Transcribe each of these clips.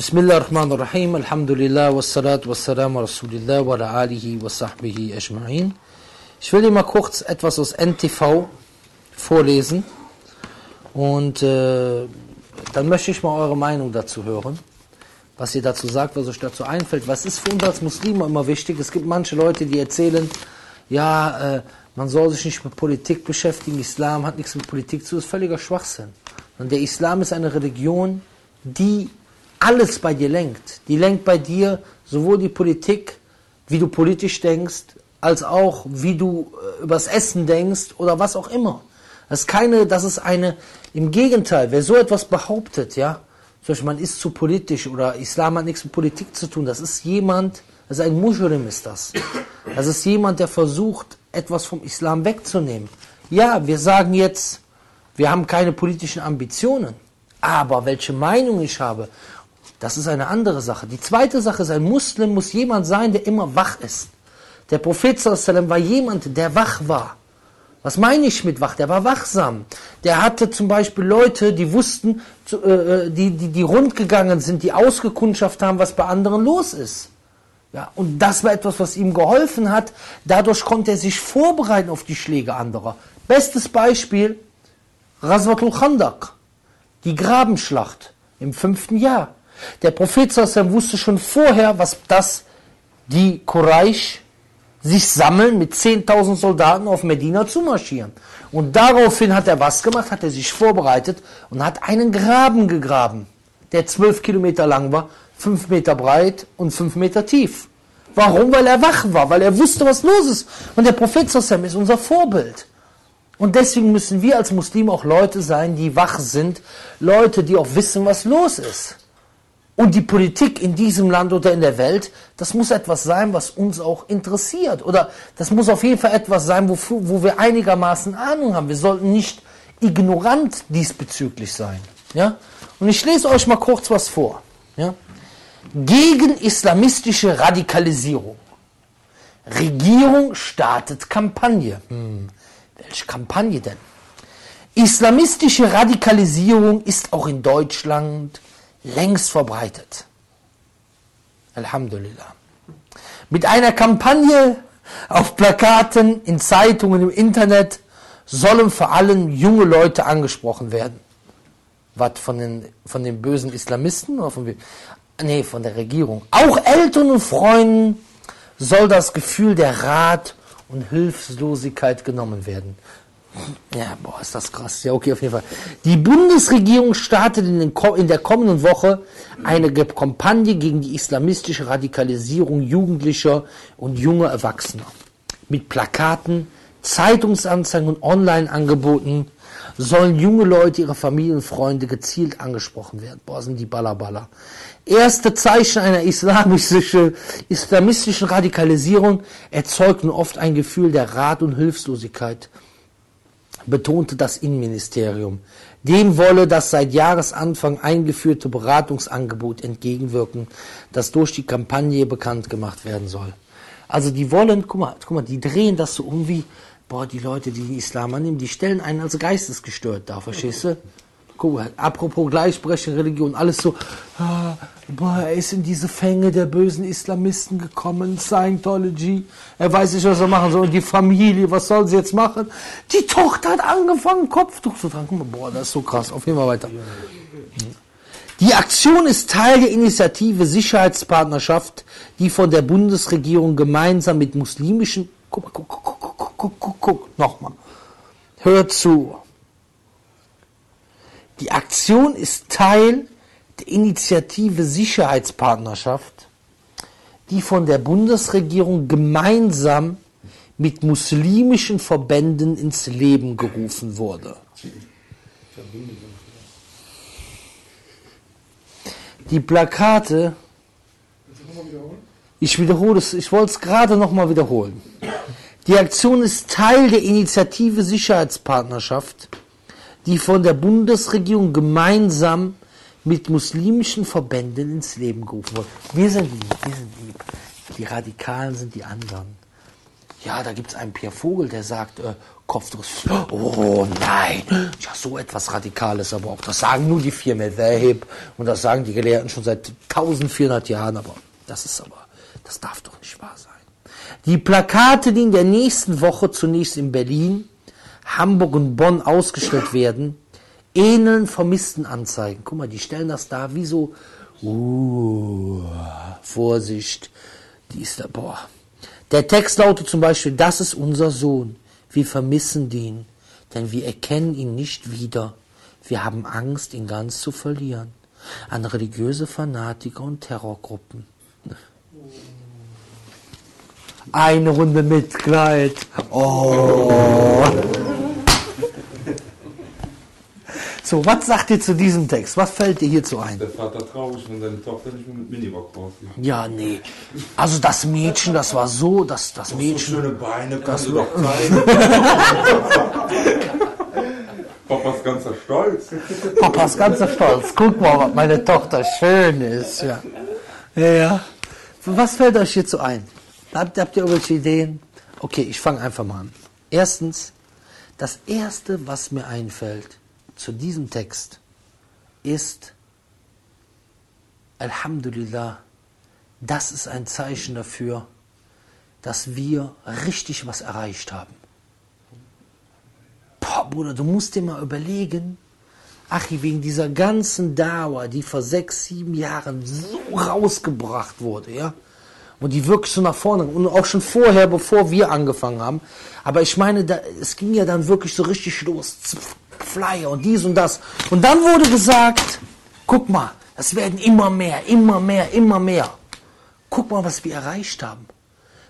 بسم الله الرحمن الرحيم الحمد لله والصلاة والسلام على رسول الله وعلى آله وصحبه أجمعين Ich will dir mal kurz etwas aus NTV vorlesen und äh, dann möchte ich mal eure Meinung dazu hören, was ihr dazu sagt, was euch dazu einfällt. Was ist für uns als Muslime immer wichtig? Es gibt manche Leute, die erzählen, ja, äh, man soll sich nicht mit Politik beschäftigen, Islam hat nichts mit Politik zu, das ist völliger Schwachsinn. Und der Islam ist eine Religion, die alles bei dir lenkt. Die lenkt bei dir sowohl die Politik, wie du politisch denkst, als auch wie du äh, übers Essen denkst oder was auch immer. Das ist keine, das ist eine, im Gegenteil, wer so etwas behauptet, ja, zum Beispiel man ist zu politisch oder Islam hat nichts mit Politik zu tun, das ist jemand, das ist ein Mujrim ist das. Das ist jemand, der versucht, etwas vom Islam wegzunehmen. Ja, wir sagen jetzt, wir haben keine politischen Ambitionen, aber welche Meinung ich habe das ist eine andere Sache. Die zweite Sache ist, ein Muslim muss jemand sein, der immer wach ist. Der Prophet war jemand, der wach war. Was meine ich mit wach? Der war wachsam. Der hatte zum Beispiel Leute, die wussten, äh, äh, die, die, die rundgegangen sind, die ausgekundschaft haben, was bei anderen los ist. Ja, und das war etwas, was ihm geholfen hat. Dadurch konnte er sich vorbereiten auf die Schläge anderer. Bestes Beispiel, Razwatul Khandak, die Grabenschlacht im fünften Jahr. Der Prophet wusste schon vorher, was das die Quraysh sich sammeln, mit 10.000 Soldaten auf Medina zu marschieren. Und daraufhin hat er was gemacht, hat er sich vorbereitet und hat einen Graben gegraben, der 12 Kilometer lang war, 5 Meter breit und 5 Meter tief. Warum? Weil er wach war, weil er wusste, was los ist. Und der Prophet ist unser Vorbild. Und deswegen müssen wir als Muslime auch Leute sein, die wach sind, Leute, die auch wissen, was los ist. Und die Politik in diesem Land oder in der Welt, das muss etwas sein, was uns auch interessiert. Oder das muss auf jeden Fall etwas sein, wofür, wo wir einigermaßen Ahnung haben. Wir sollten nicht ignorant diesbezüglich sein. Ja? Und ich lese euch mal kurz was vor. Ja? Gegen islamistische Radikalisierung. Regierung startet Kampagne. Hm. Welche Kampagne denn? Islamistische Radikalisierung ist auch in Deutschland längst verbreitet. Alhamdulillah. Mit einer Kampagne auf Plakaten, in Zeitungen, im Internet sollen vor allem junge Leute angesprochen werden. Was von den, von den bösen Islamisten oder von Nee, von der Regierung. Auch Eltern und Freunden soll das Gefühl der Rat und Hilflosigkeit genommen werden. Ja, boah, ist das krass. Ja, okay, auf jeden Fall. Die Bundesregierung startet in, den, in der kommenden Woche eine Kampagne gegen die islamistische Radikalisierung Jugendlicher und junger Erwachsener. Mit Plakaten, Zeitungsanzeigen und Online-Angeboten sollen junge Leute, ihre Familien und Freunde gezielt angesprochen werden. Boah, sind die Ballerballer. Erste Zeichen einer islamistischen, islamistischen Radikalisierung erzeugen oft ein Gefühl der Rat und Hilflosigkeit betonte das Innenministerium. Dem wolle das seit Jahresanfang eingeführte Beratungsangebot entgegenwirken, das durch die Kampagne bekannt gemacht werden soll. Also die wollen, guck mal, guck mal, die drehen das so um wie, boah, die Leute, die den Islam annehmen, die stellen einen als geistesgestört dar, verstehst du? Apropos Gleichsprechen, Religion, alles so, ah, boah, er ist in diese Fänge der bösen Islamisten gekommen, Scientology, er weiß nicht, was er machen soll, und die Familie, was soll sie jetzt machen? Die Tochter hat angefangen, Kopftuch zu tragen. Mal, boah, das ist so krass, auf jeden Fall weiter. Die Aktion ist Teil der Initiative Sicherheitspartnerschaft, die von der Bundesregierung gemeinsam mit muslimischen, guck mal, guck, guck, guck, guck, guck, guck, guck, nochmal, hört zu, die Aktion ist Teil der Initiative Sicherheitspartnerschaft, die von der Bundesregierung gemeinsam mit muslimischen Verbänden ins Leben gerufen wurde. Die Plakate, ich wiederhole es, ich wollte es gerade nochmal wiederholen. Die Aktion ist Teil der Initiative Sicherheitspartnerschaft, die von der Bundesregierung gemeinsam mit muslimischen Verbänden ins Leben gerufen wurden. Wir sind lieb, wir sind lieb. Die Radikalen sind die anderen. Ja, da gibt es einen Pierre Vogel, der sagt, äh, Kopfdruck. Oh nein, ja, so etwas Radikales aber auch. Das sagen nur die vier Medheb und das sagen die Gelehrten schon seit 1400 Jahren, aber das ist aber, das darf doch nicht wahr sein. Die Plakate, die in der nächsten Woche zunächst in Berlin, Hamburg und Bonn ausgestellt werden, ähneln vermissten Anzeigen. Guck mal, die stellen das da wie so, uh, Vorsicht, die ist da, boah. Der Text lautet zum Beispiel, das ist unser Sohn. Wir vermissen ihn, denn wir erkennen ihn nicht wieder. Wir haben Angst, ihn ganz zu verlieren. An religiöse Fanatiker und Terrorgruppen. Eine Runde Mitleid. Oh. So, was sagt ihr zu diesem Text? Was fällt dir hierzu ein? Der Vater traurig, wenn seine Tochter nicht mehr mit Minirock rausgeht. Ja, nee. Also das Mädchen, das war so, das, das So Mädchen. schöne Beine, kannst du doch zeigen. Papas ganzer Stolz. Papas ganzer Stolz. Guck mal, was meine Tochter schön ist. Ja. Ja, ja. Was fällt euch hierzu ein? Habt, habt ihr irgendwelche Ideen? Okay, ich fange einfach mal an. Erstens, das Erste, was mir einfällt zu diesem Text, ist Alhamdulillah, das ist ein Zeichen dafür, dass wir richtig was erreicht haben. Boah, Bruder, du musst dir mal überlegen, Achi, wegen dieser ganzen Dauer, die vor sechs, sieben Jahren so rausgebracht wurde, ja, und die wirklich so nach vorne, und auch schon vorher, bevor wir angefangen haben, aber ich meine, da, es ging ja dann wirklich so richtig los, Flyer und dies und das, und dann wurde gesagt, guck mal, es werden immer mehr, immer mehr, immer mehr. Guck mal, was wir erreicht haben.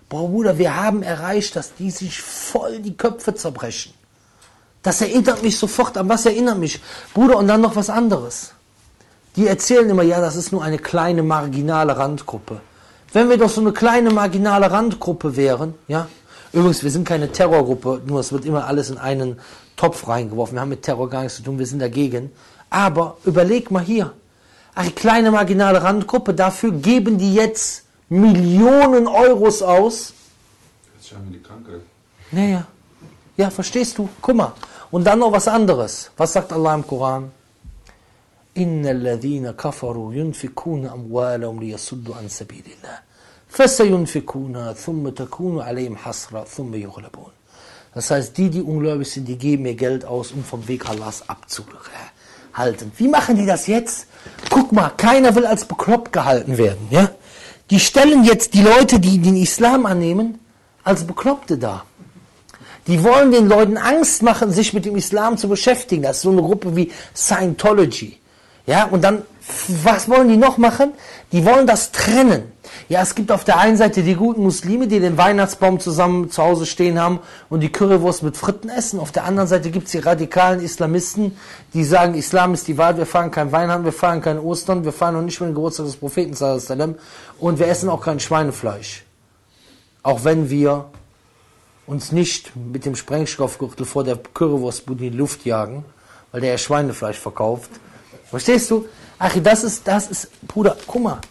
Boah, Bruder, wir haben erreicht, dass die sich voll die Köpfe zerbrechen. Das erinnert mich sofort an was erinnert mich? Bruder, und dann noch was anderes. Die erzählen immer, ja, das ist nur eine kleine marginale Randgruppe. Wenn wir doch so eine kleine marginale Randgruppe wären, ja, übrigens, wir sind keine Terrorgruppe, nur es wird immer alles in einen Topf reingeworfen. Wir haben mit Terror gar nichts zu tun, wir sind dagegen. Aber überleg mal hier, eine kleine marginale Randgruppe, dafür geben die jetzt Millionen Euros aus. Jetzt schauen wir die Krankheit. Naja, ja, verstehst du? Guck mal. Und dann noch was anderes. Was sagt Allah im Koran? إن الذين كفروا ينفقون أموالهم ليصدوا عن سبيل الله فسينفقونها ثم تكون عليهم حسرة ثم يغلبون Das heißt, die, die ungläubig sind, die geben ihr Geld aus, um vom Weg Allahs abzuhalten. Wie machen die das jetzt? Guck mal, keiner will als bekloppt gehalten werden. Ja? Die stellen jetzt die Leute, die den Islam annehmen, als Bekloppte dar. Die wollen den Leuten Angst machen, sich mit dem Islam zu beschäftigen. Das ist so eine Gruppe wie Scientology. Ja, und dann, was wollen die noch machen? Die wollen das trennen. Ja, es gibt auf der einen Seite die guten Muslime, die den Weihnachtsbaum zusammen zu Hause stehen haben und die Currywurst mit Fritten essen. Auf der anderen Seite gibt es die radikalen Islamisten, die sagen, Islam ist die Wahl, wir feiern kein Weihnachten, wir feiern kein Ostern, wir feiern noch nicht mal den Geburtstag des Propheten und wir essen auch kein Schweinefleisch. Auch wenn wir uns nicht mit dem Sprengstoffgürtel vor der Currywurstbude in die Luft jagen, weil der ja Schweinefleisch verkauft. Verstehst du? Ach, das ist, das ist, Bruder, guck mal,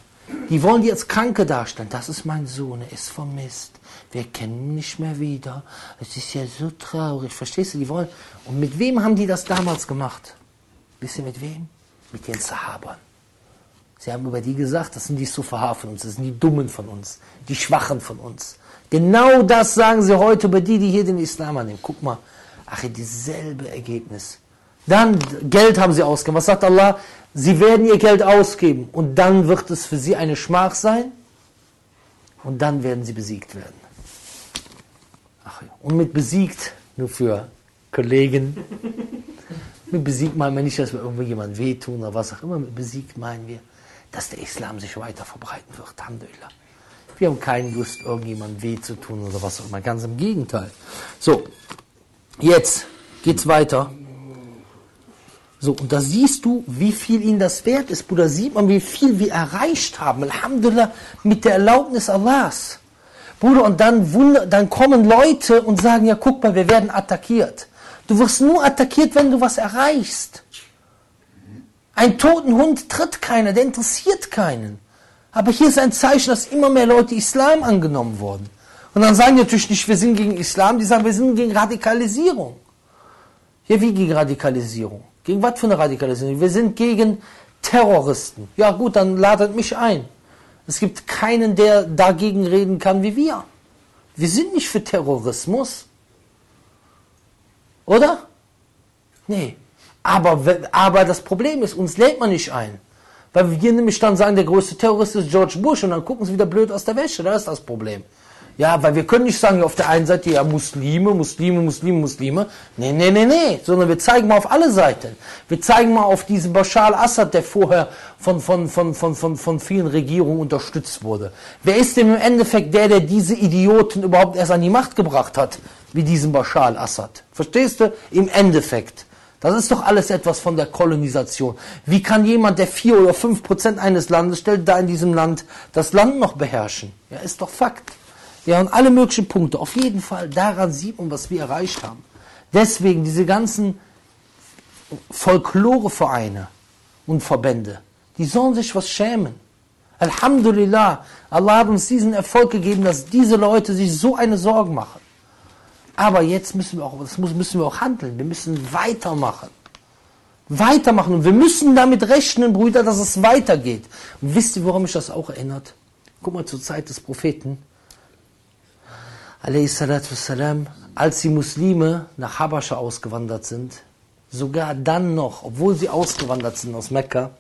die wollen die als Kranke darstellen. Das ist mein Sohn, er ist vermisst. Wir kennen ihn nicht mehr wieder. Es ist ja so traurig. Verstehst du? Die wollen. Und mit wem haben die das damals gemacht? Wisst ihr mit wem? Mit den Sahabern. Sie haben über die gesagt, das sind die Sufaha von uns, das sind die Dummen von uns, die Schwachen von uns. Genau das sagen sie heute über die, die hier den Islam annehmen. Guck mal, ach, dieselbe Ergebnis. Dann Geld haben sie ausgegeben. Was sagt Allah? Sie werden ihr Geld ausgeben und dann wird es für sie eine Schmach sein und dann werden sie besiegt werden. Ach, und mit besiegt, nur für Kollegen, mit besiegt meinen wir nicht, dass wir irgendjemand wehtun oder was auch immer. Mit besiegt meinen wir, dass der Islam sich weiter verbreiten wird. Alhamdulillah. Wir haben keine Lust, irgendjemandem weh zu tun oder was auch immer. Ganz im Gegenteil. So, jetzt geht's weiter. So, und da siehst du, wie viel ihnen das wert ist, Bruder. Sieht man, wie viel wir erreicht haben. Alhamdulillah, mit der Erlaubnis Allahs. Bruder, und dann, wunder, dann kommen Leute und sagen, ja, guck mal, wir werden attackiert. Du wirst nur attackiert, wenn du was erreichst. Ein toten Hund tritt keiner, der interessiert keinen. Aber hier ist ein Zeichen, dass immer mehr Leute Islam angenommen wurden. Und dann sagen die natürlich nicht, wir sind gegen Islam, die sagen, wir sind gegen Radikalisierung. Ja, wie gegen Radikalisierung? Gegen was für eine Radikalisierung? Wir sind gegen Terroristen. Ja gut, dann ladet mich ein. Es gibt keinen, der dagegen reden kann wie wir. Wir sind nicht für Terrorismus. Oder? Nee. Aber, aber das Problem ist, uns lädt man nicht ein. Weil wir nämlich dann sagen, der größte Terrorist ist George Bush und dann gucken sie wieder blöd aus der Wäsche. Das ist das Problem. Ja, weil wir können nicht sagen, auf der einen Seite ja Muslime, Muslime, Muslime, Muslime. Nee, nee, nee, nee. Sondern wir zeigen mal auf alle Seiten. Wir zeigen mal auf diesen Bashar al-Assad, der vorher von, von, von, von, von, von vielen Regierungen unterstützt wurde. Wer ist denn im Endeffekt der, der diese Idioten überhaupt erst an die Macht gebracht hat? Wie diesen Bashar al-Assad. Verstehst du? Im Endeffekt. Das ist doch alles etwas von der Kolonisation. Wie kann jemand, der vier oder fünf Prozent eines Landes stellt, da in diesem Land das Land noch beherrschen? Ja, ist doch Fakt. Ja, und alle möglichen Punkte. Auf jeden Fall, daran sieht man, was wir erreicht haben. Deswegen diese ganzen Folklorevereine und Verbände, die sollen sich was schämen. Alhamdulillah, Allah hat uns diesen Erfolg gegeben, dass diese Leute sich so eine Sorge machen. Aber jetzt müssen wir auch, das müssen wir auch handeln. Wir müssen weitermachen. Weitermachen. Und wir müssen damit rechnen, Brüder, dass es weitergeht. Und wisst ihr, woran mich das auch erinnert? Guck mal zur Zeit des Propheten. Als die Muslime nach Habascha ausgewandert sind, sogar dann noch, obwohl sie ausgewandert sind aus Mekka,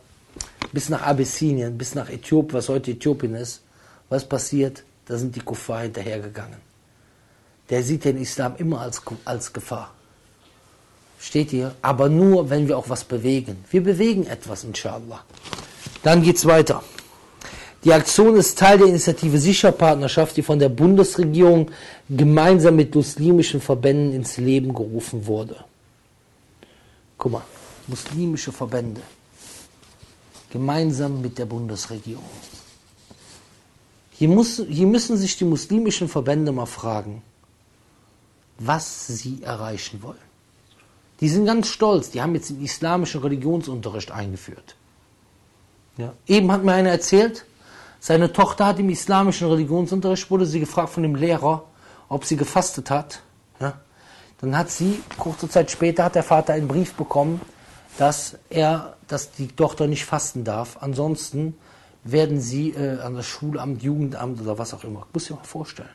bis nach Abyssinien, bis nach Äthiopien, was heute Äthiopien ist, was passiert? Da sind die Kuffar hinterhergegangen der sieht den Islam immer als, als Gefahr. Steht hier, aber nur, wenn wir auch was bewegen. Wir bewegen etwas, inshallah. Dann geht's weiter. Die Aktion ist Teil der Initiative Sicherpartnerschaft, die von der Bundesregierung gemeinsam mit muslimischen Verbänden ins Leben gerufen wurde. Guck mal, muslimische Verbände. Gemeinsam mit der Bundesregierung. Hier, muss, hier müssen sich die muslimischen Verbände mal fragen, was sie erreichen wollen. Die sind ganz stolz, die haben jetzt den islamischen Religionsunterricht eingeführt. Ja. Eben hat mir einer erzählt, seine Tochter hat im islamischen Religionsunterricht, wurde sie gefragt von dem Lehrer, ob sie gefastet hat. Ja. Dann hat sie, kurze Zeit später, hat der Vater einen Brief bekommen, dass er, dass die Tochter nicht fasten darf. Ansonsten werden sie äh, an das Schulamt, Jugendamt oder was auch immer. Muss ich mal vorstellen.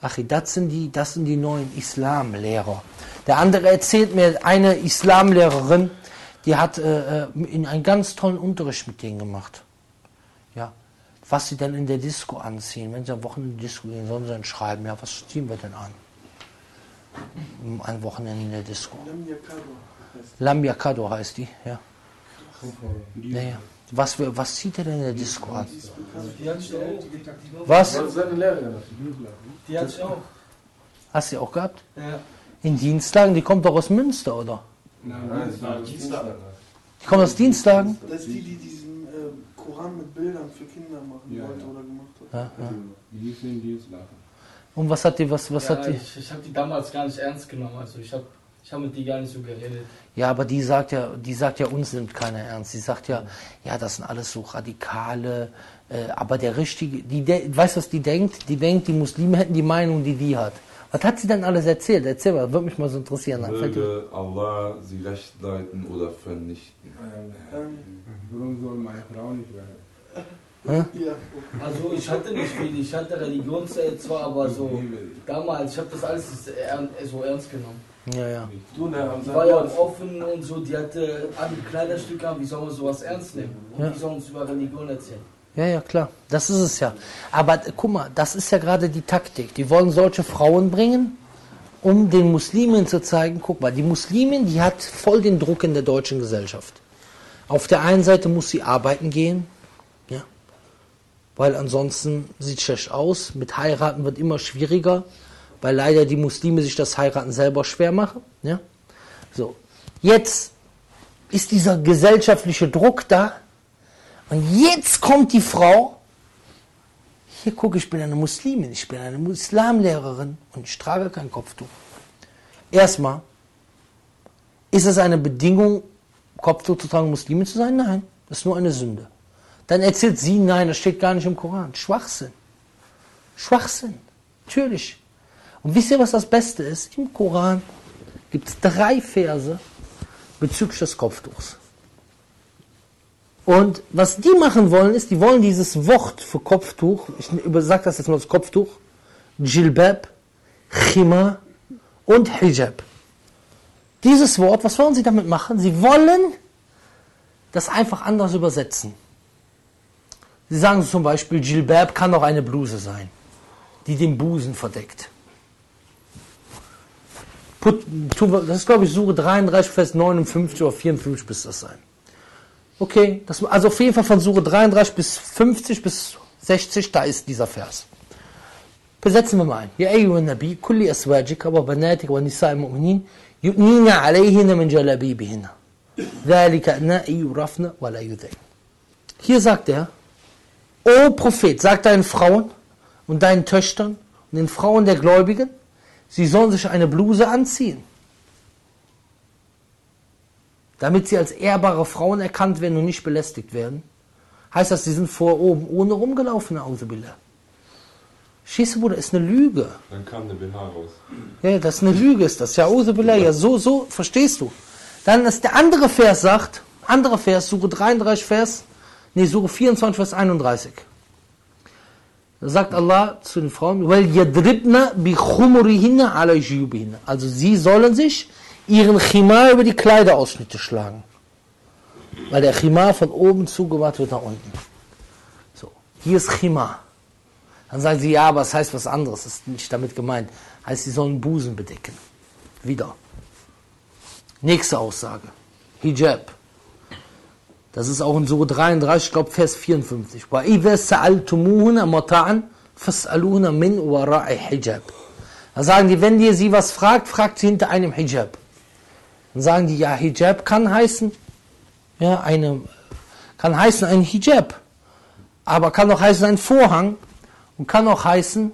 Achi, das sind die, das sind die neuen Islamlehrer. Der andere erzählt mir, eine Islamlehrerin, die hat äh, in einen ganz tollen Unterricht mit denen gemacht. Was sie dann in der Disco anziehen. Wenn sie am Wochenende in die Disco gehen, sollen sie dann schreiben, ja, was ziehen wir denn an? Ein Wochenende in der Disco. Lam Yakado heißt die, ja. Ja, ja. Was, was zieht er denn in der Disco an? Die hat sie auch. Was? Die hat sie auch. Hast du auch gehabt? Ja. In Dienstlagen? Die kommt doch aus Münster, oder? Nein, das war Dienstag. Die kommt aus Dienstlagen? Das ist die, die Koran mit Bildern für Kinder machen Ja, wollte ja. oder gemacht hat. Ja, ja. Dienstag. Und was hat die, was, was ja, hat die? Ich, ich habe die damals gar nicht ernst genommen. Also ich habe ich hab mit die gar nicht so geredet. Ja, aber die sagt ja, die sagt ja, uns nimmt keiner ernst. Die sagt ja, ja, das sind alles so radikale, äh, aber der richtige, die, de, weißt du, was die denkt? Die denkt, die Muslime hätten die Meinung, die die hat. Was hat sie denn alles erzählt? Erzähl mal, würde mich mal so interessieren. Möge Allah sie recht leiten oder vernichten. Ähm, Warum soll meine Frau nicht werden? ja, Also ich hatte nicht viel. Ich hatte Religionszeit zwar, aber so damals, ich habe das alles so ernst genommen. Ja, ja. du, ne, Die war ja auch offen und so, die hatte andere Kleiderstücke an, wie soll man sowas ernst nehmen? Und Ja. die soll uns über Religion erzählen. Ja, ja, klar. Das ist es ja. Aber guck mal, das ist ja gerade die Taktik. Die wollen solche Frauen bringen, um den Muslimen zu zeigen, guck mal, die Muslimin, die hat voll den Druck in der deutschen Gesellschaft. Auf der einen Seite muss sie arbeiten gehen, ja, weil ansonsten sieht schlecht aus. Mit heiraten wird immer schwieriger, weil leider die Muslime sich das Heiraten selber schwer machen, ja. So. Jetzt ist dieser gesellschaftliche Druck da, und jetzt kommt die Frau, hier gucke, ich bin eine Muslimin, ich bin eine Islamlehrerin und ich trage kein Kopftuch. Erstmal, ist es eine Bedingung, Kopftuch zu tragen, Muslimin zu sein? Nein, das ist nur eine Sünde. Dann erzählt sie, nein, das steht gar nicht im Koran. Schwachsinn. Schwachsinn. Natürlich. Und wisst ihr, was das Beste ist? Im Koran gibt es drei Verse bezüglich des Kopftuchs. Und was die machen wollen, ist, die wollen dieses Wort für Kopftuch, ich sage das jetzt mal als Kopftuch, Jilbab, Chima und Hijab. Dieses Wort, was wollen sie damit machen? Sie wollen das einfach anders übersetzen. Sie sagen zum Beispiel, Jilbab kann auch eine Bluse sein, die den Busen verdeckt. Put, das ist, glaube ich, Suche 33, Vers 59 oder 54 bis das sein. Okay, das, also auf jeden Fall von Suche 33 bis 50 bis 60, da ist dieser Vers. Besetzen wir mal ein. Ja, ayyuhan Nabi, kulli aswajika wa banatika wa nisa'i mu'minin yu'nina alayhina min jalabibihina. Dhalika anna yurafna wa la yudayn. Hier sagt er, O Prophet, sag deinen Frauen und deinen Töchtern und den Frauen der Gläubigen, sie sollen sich eine Bluse anziehen damit sie als ehrbare Frauen erkannt werden und nicht belästigt werden. Heißt das, sie sind vor oben ohne rumgelaufen, Auzubillah. Schießt du, Bruder, ist eine Lüge. Dann kam eine BH raus. Ja, das ist eine Lüge, ist das. Ja, Auzubillah, ja, so, so, verstehst du. Dann ist der andere Vers sagt, andere Vers, Suche 33, Vers, nee, Suche 24, Vers 31. Da sagt Allah zu den Frauen, "Wal yadribna bi khumurihinna ala jiyubihinna." Also sie sollen sich ihren Chimar über die Kleiderausschnitte schlagen. Weil der Chimar von oben zugemacht wird nach unten. So, hier ist Chimar. Dann sagen sie, ja, aber es heißt was anderes, das ist nicht damit gemeint. Heißt, sie sollen Busen bedecken. Wieder. Nächste Aussage. Hijab. Das ist auch in Sure 33, ich glaube Vers 54. Da sagen die, wenn ihr sie was fragt, fragt sie hinter einem Hijab. Dann sagen die, ja, Hijab kann heißen, ja, eine, kann heißen ein Hijab. Aber kann auch heißen ein Vorhang und kann auch heißen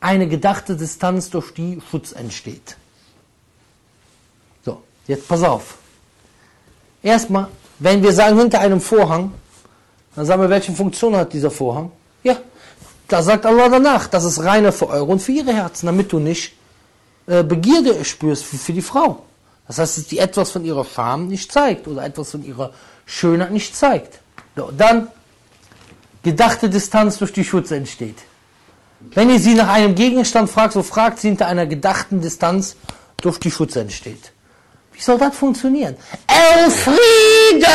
eine gedachte Distanz, durch die Schutz entsteht. So, jetzt pass auf. Erstmal, wenn wir sagen hinter einem Vorhang, dann sagen wir, welche Funktion hat dieser Vorhang? Ja, da sagt Allah danach, das ist reiner für eure und für ihre Herzen, damit du nicht äh, Begierde spürst für, für die Frau. Das heißt, dass die etwas von ihrer Scham nicht zeigt oder etwas von ihrer Schönheit nicht zeigt. So, dann gedachte Distanz durch die Schutz entsteht. Wenn ihr sie nach einem Gegenstand fragt, so fragt sie hinter einer gedachten Distanz durch die Schutz entsteht. Wie soll das funktionieren? Elfriede!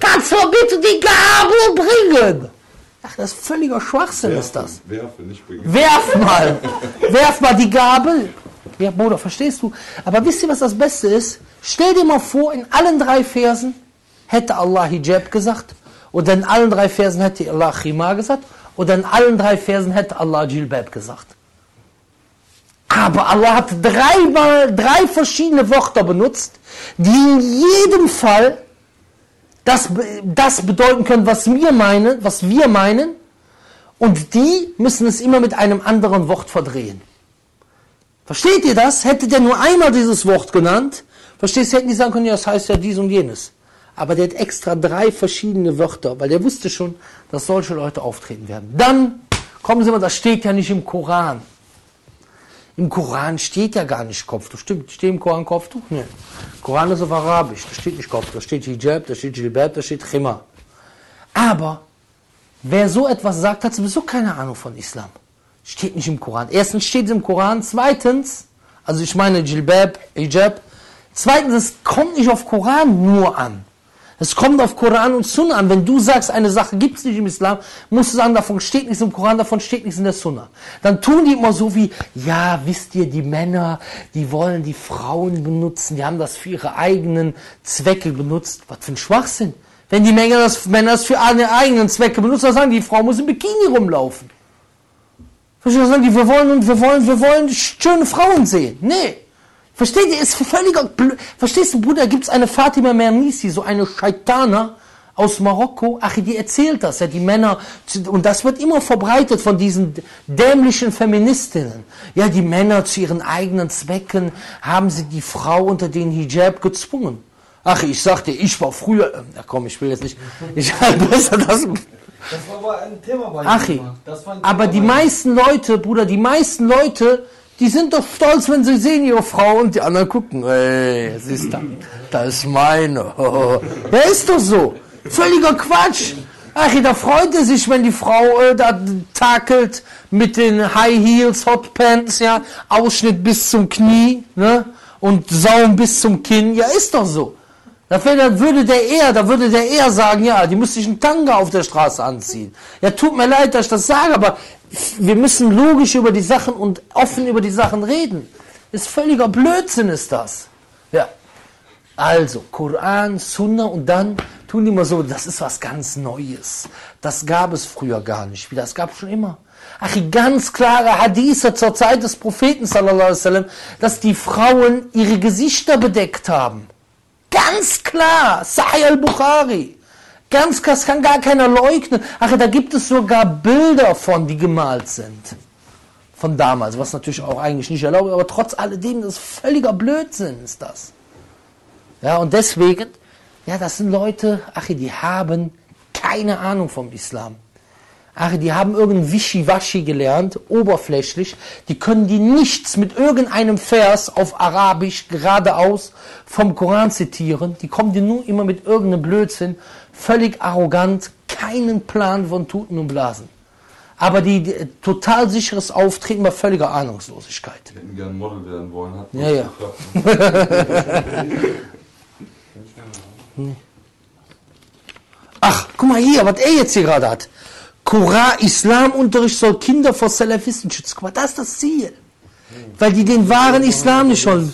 Kannst du bitte die Gabel bringen? Ach, das ist völliger Schwachsinn, ist das. Werfe, nicht bringen. Werf mal! Werf mal die Gabel! Ja, Bruder, verstehst du? Aber wisst ihr, was das Beste ist? Stell dir mal vor, in allen drei Versen hätte Allah Hijab gesagt, oder in allen drei Versen hätte Allah Khimar gesagt, oder in allen drei Versen hätte Allah Jilbab gesagt. Aber Allah hat dreimal, drei verschiedene Wörter benutzt, die in jedem Fall das, das bedeuten können, was wir meinen, was wir meinen, und die müssen es immer mit einem anderen Wort verdrehen. Versteht ihr das? Hätte der nur einmal dieses Wort genannt, verstehst du, hätten die sagen können, ja, das heißt ja dies und jenes. Aber der hat extra drei verschiedene Wörter, weil der wusste schon, dass solche Leute auftreten werden. Dann kommen sie mal, das steht ja nicht im Koran. Im Koran steht ja gar nicht Kopftuch. Stimmt, steht im Koran Kopftuch? Nee. Koran ist auf Arabisch, da steht nicht Kopftuch, da steht Hijab, da steht Jilbab, da steht Khimar. Aber wer so etwas sagt, hat sowieso keine Ahnung von Islam. Steht nicht im Koran. Erstens steht es im Koran, zweitens, also ich meine Jilbab, Hijab, zweitens, es kommt nicht auf Koran nur an. Es kommt auf Koran und Sunna an. Wenn du sagst, eine Sache gibt es nicht im Islam, musst du sagen, davon steht nichts im Koran, davon steht nichts in der Sunna. Dann tun die immer so wie, ja, wisst ihr, die Männer, die wollen die Frauen benutzen, die haben das für ihre eigenen Zwecke benutzt. Was für ein Schwachsinn. Wenn die Männer das, Männer das für ihre eigenen Zwecke benutzen, dann sagen die, die Frau muss im Bikini rumlaufen. Verstehst du, sagen die, wir wollen, und wir wollen, wir wollen schöne Frauen sehen. Nee. Versteht ihr, ist völliger Blö Verstehst du, Bruder, gibt es eine Fatima Mernisi, so eine Shaitana aus Marokko, ach, die erzählt das, ja, die Männer, und das wird immer verbreitet von diesen dämlichen Feministinnen. Ja, die Männer zu ihren eigenen Zwecken haben sie die Frau unter den Hijab gezwungen. Ach, ich sagte, ich war früher, ach komm, ich will jetzt nicht, ich besser das, Das war aber ein Thema bei Achi. Das aber die meisten Leute, Bruder, die meisten Leute, die sind doch stolz, wenn sie sehen ihre Frau und die anderen gucken, ey, siehst du, da ist meine. Ja, ist doch so. Völliger Quatsch. Ach, da freut er sich, wenn die Frau äh, da takelt mit den High Heels, Hot Pants, ja, Ausschnitt bis zum Knie, ne, und Saum bis zum Kinn. Ja, ist doch so. Da würde der eher, da würde der eher sagen, ja, die muss sich einen Tanga auf der Straße anziehen. Ja, tut mir leid, dass ich das sage, aber wir müssen logisch über die Sachen und offen über die Sachen reden. Ist völliger Blödsinn ist das. Ja. Also, Koran, Sunna und dann tun die immer so, das ist was ganz Neues. Das gab es früher gar nicht. Wie das gab es schon immer. Ach, ganz klare Hadithe zur Zeit des Propheten, sallallahu alaihi wasallam, dass die Frauen ihre Gesichter bedeckt haben. Ganz klar, Sahih al-Bukhari. Ganz klar, das kann gar keiner leugnen. Ach, da gibt es sogar Bilder von, die gemalt sind. Von damals, was natürlich auch eigentlich nicht erlaubt aber trotz alledem, das ist völliger Blödsinn, ist das. Ja, und deswegen, ja, das sind Leute, ach, die haben keine Ahnung vom Islam. Ach, die haben irgendein Wischiwaschi gelernt, oberflächlich. Die können die nichts mit irgendeinem Vers auf Arabisch geradeaus vom Koran zitieren. Die kommen dir nur immer mit irgendeinem Blödsinn, völlig arrogant, keinen Plan von Tuten und Blasen. Aber die, die total sicheres Auftreten bei völliger Ahnungslosigkeit. Die hätten gerne Model werden wollen, hat Ja, ja. Ach, guck mal hier, was er jetzt hier gerade hat. Koran, Islamunterricht soll Kinder vor Salafisten schützen. Guck mal, das ist das Ziel. Weil die den wahren Islam nicht schon.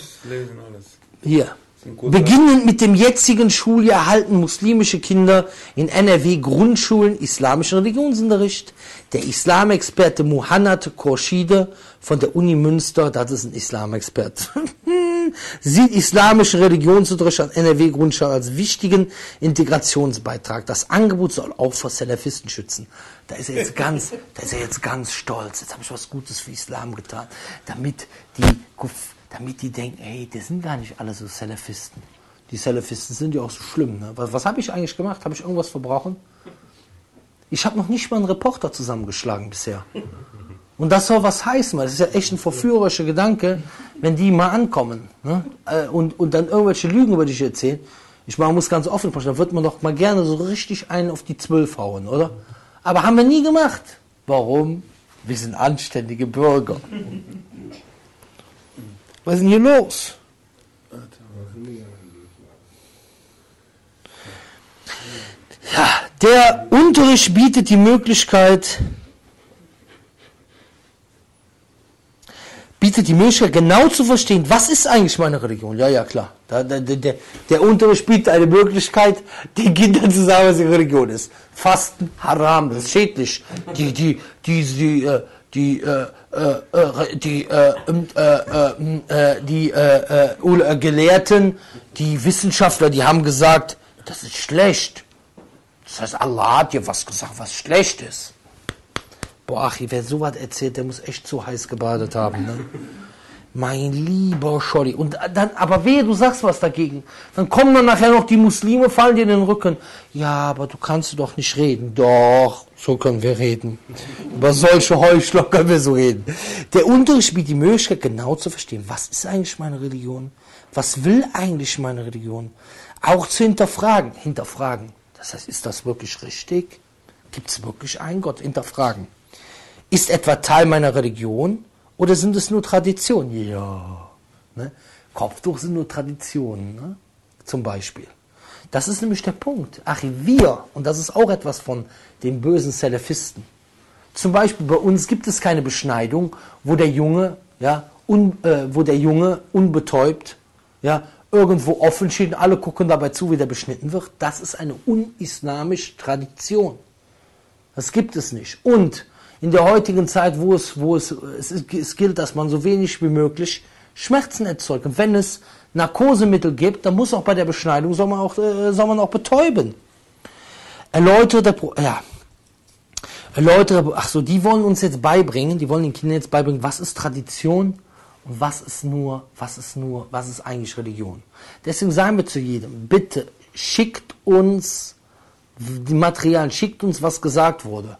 Hier. Beginnend mit dem jetzigen Schuljahr erhalten muslimische Kinder in NRW Grundschulen islamischen Religionsunterricht. Der Islamexperte Muhannad Khorshide von der Uni Münster, das ist ein Islamexperte, sieht islamischen Religionsunterricht an NRW Grundschule als wichtigen Integrationsbeitrag. Das Angebot soll auch vor Salafisten schützen. Da ist er jetzt ganz, da ist er jetzt ganz stolz. Jetzt habe ich was Gutes für Islam getan, damit die damit die denken, ey, das sind gar nicht alle so Salafisten. Die Salafisten sind ja auch so schlimm. Ne? Was, was habe ich eigentlich gemacht? Habe ich irgendwas verbrochen? Ich habe noch nicht mal einen Reporter zusammengeschlagen bisher. Und das soll was heißen, weil das ist ja echt ein verführerischer Gedanke, wenn die mal ankommen ne? Äh, und, und dann irgendwelche Lügen über dich erzählen. Ich meine, man muss ganz offen sprechen, da wird man doch mal gerne so richtig einen auf die Zwölf hauen, oder? Aber haben wir nie gemacht. Warum? Wir sind anständige Bürger. Was ist denn hier los? Der Unterricht bietet die Möglichkeit, bietet die Möglichkeit, genau zu verstehen, was ist eigentlich meine Religion? Ja, ja, klar. Da, der, der, der Unterricht bietet eine Möglichkeit, den Kindern zu sagen, was ihre Religion ist. Fasten, Haram, das ist schädlich. Die, die, die, die, äh, die, äh, äh, äh, die, äh, ähm, äh, äh, ähm, äh, die Gelehrten, die Wissenschaftler, die haben gesagt, das ist schlecht. Das heißt, Allah hat dir was gesagt, was schlecht ist. Boah, Achi, wer sowas erzählt, der muss echt zu heiß gebadet haben. Ne? Mein lieber Scholli. Und dann, aber wehe, du sagst was dagegen. Dann kommen dann nachher noch die Muslime, fallen dir in den Rücken. Ja, aber du kannst doch nicht reden. Doch, so können wir reden. Über solche Heuchler können wir so reden. Der Unterricht bietet die Möglichkeit, genau zu verstehen, was ist eigentlich meine Religion? Was will eigentlich meine Religion? Auch zu hinterfragen. Hinterfragen. Das heißt, ist das wirklich richtig? Gibt es wirklich einen Gott? Hinterfragen. Ist etwa Teil meiner Religion oder sind es nur Traditionen? Ja. Ne? Kopftuch sind nur Traditionen, ne? zum Beispiel. Das ist nämlich der Punkt. Ach, wir, und das ist auch etwas von den bösen Salafisten. Zum Beispiel bei uns gibt es keine Beschneidung, wo der Junge, ja, un, äh, wo der Junge unbetäubt, ja, irgendwo offen steht und alle gucken dabei zu, wie der beschnitten wird. Das ist eine unislamische Tradition. Das gibt es nicht. Und in der heutigen Zeit, wo es, wo es, es, es gilt, dass man so wenig wie möglich Schmerzen erzeugt. Und wenn es Narkosemittel gibt, dann muss auch bei der Beschneidung, soll man auch, äh, soll man auch betäuben. Erläuterte, Pro- ja, erläutere, ach so, die wollen uns jetzt beibringen, die wollen den Kindern jetzt beibringen, was ist Tradition was ist nur, was ist nur, was ist eigentlich Religion? Deswegen sagen wir zu jedem, bitte schickt uns die Materialien, schickt uns, was gesagt wurde.